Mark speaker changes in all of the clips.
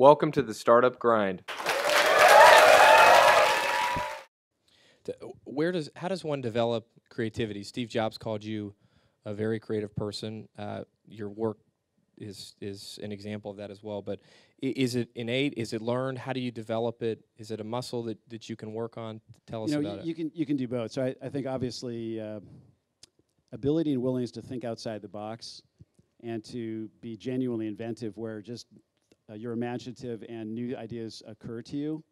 Speaker 1: Welcome to the Startup Grind.
Speaker 2: Where does how does one develop creativity? Steve Jobs called you a very creative person. Uh, your work is is an example of that as well. But is it innate? Is it learned? How do you develop it? Is it a muscle that, that you can work on? Tell us
Speaker 3: you know,
Speaker 2: about
Speaker 3: y-
Speaker 2: it.
Speaker 3: you can you can do both. So I, I think obviously uh, ability and willingness to think outside the box and to be genuinely inventive, where just uh, you're imaginative and new ideas occur to you.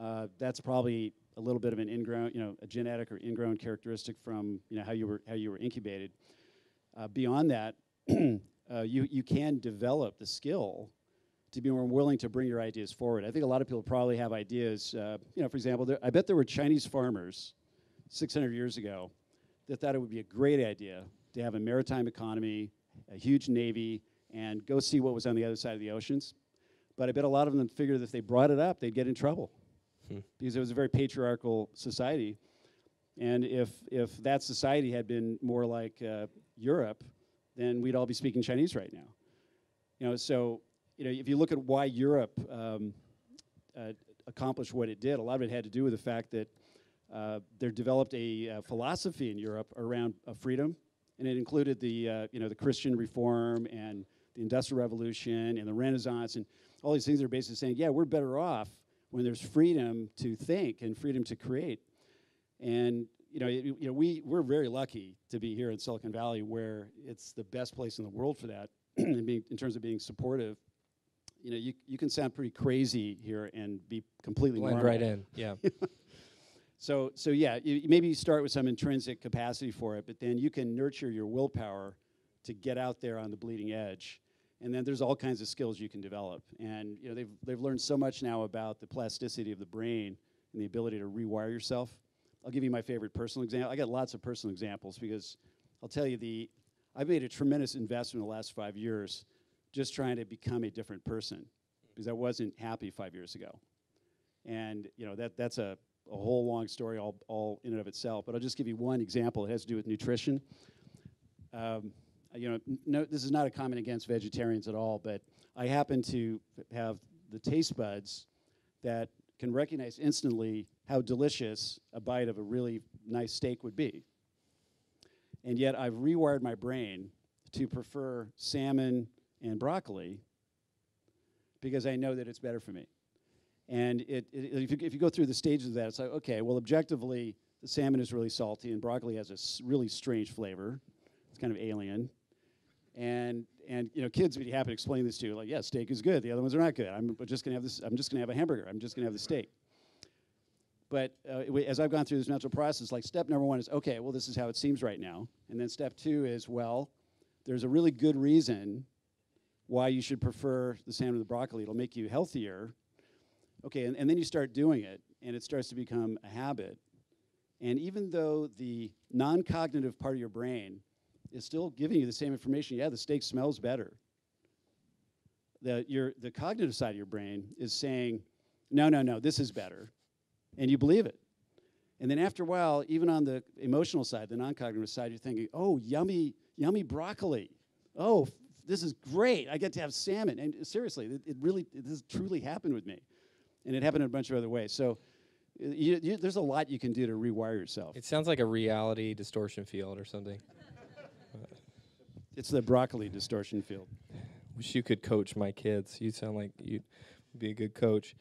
Speaker 3: Uh, that's probably a little bit of an ingrown, you know, a genetic or ingrown characteristic from you know how you were how you were incubated. Uh, beyond that, uh, you you can develop the skill to be more willing to bring your ideas forward. I think a lot of people probably have ideas. Uh, you know, for example, there, I bet there were Chinese farmers 600 years ago that thought it would be a great idea to have a maritime economy, a huge navy, and go see what was on the other side of the oceans. But I bet a lot of them figured that if they brought it up, they'd get in trouble
Speaker 2: Hmm.
Speaker 3: because it was a very patriarchal society. And if if that society had been more like uh, Europe, then we'd all be speaking Chinese right now. You know, so you know, if you look at why Europe um, uh, accomplished what it did, a lot of it had to do with the fact that uh, there developed a uh, philosophy in Europe around uh, freedom, and it included the uh, you know the Christian reform and the Industrial Revolution and the Renaissance and all these things are basically saying, yeah, we're better off when there's freedom to think and freedom to create. And you know, you, you know, we we're very lucky to be here in Silicon Valley, where it's the best place in the world for that, in, being, in terms of being supportive. You know, you you can sound pretty crazy here and be completely
Speaker 2: Blend
Speaker 3: normal.
Speaker 2: right in. Yeah.
Speaker 3: So, so yeah, you, you- maybe you start with some intrinsic capacity for it, but then you can nurture your willpower to get out there on the bleeding edge. And then there's all kinds of skills you can develop. And you know, they've, they've learned so much now about the plasticity of the brain and the ability to rewire yourself. I'll give you my favorite personal example. I got lots of personal examples because I'll tell you the I've made a tremendous investment in the last five years just trying to become a different person because I wasn't happy five years ago. And you know that that's a, a whole long story all, all in and of itself. But I'll just give you one example. It has to do with nutrition. Um, you know, no, this is not a comment against vegetarians at all, but I happen to have the taste buds that can recognize instantly how delicious a bite of a really nice steak would be. And yet I've rewired my brain to prefer salmon and broccoli because I know that it's better for me. And it, it, if, you, if you go through the stages of that, it's like, okay, well, objectively, the salmon is really salty and broccoli has a really strange flavor. It's kind of alien. And, and you know, kids would be happy to explain this to you, like, yeah, steak is good. The other ones are not good. I'm just going to have this, I'm just going to have a hamburger. I'm just going to have the steak. But uh, as I've gone through this mental process, like step number one is, okay, well, this is how it seems right now. And then step two is, well, there's a really good reason why you should prefer the salmon or the broccoli. It'll make you healthier. Okay, and, and then you start doing it, and it starts to become a habit. And even though the non cognitive part of your brain is still giving you the same information, yeah, the steak smells better. The, your, the cognitive side of your brain is saying, no, no, no, this is better. And you believe it. And then after a while, even on the emotional side, the non cognitive side, you're thinking, oh, yummy, yummy broccoli. Oh, this is great. I get to have salmon. And seriously, it, it really, this truly happened with me. And it happened in a bunch of other ways. So you, you, there's a lot you can do to rewire yourself.
Speaker 2: It sounds like a reality distortion field or something.
Speaker 3: It's the broccoli distortion field.
Speaker 2: Wish you could coach my kids. You sound like you'd be a good coach.